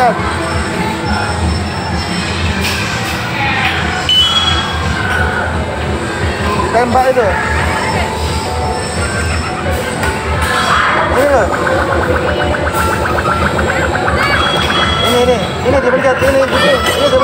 Jan. Tembak itu. Ini loh. Ini ini ini ini ini ini ini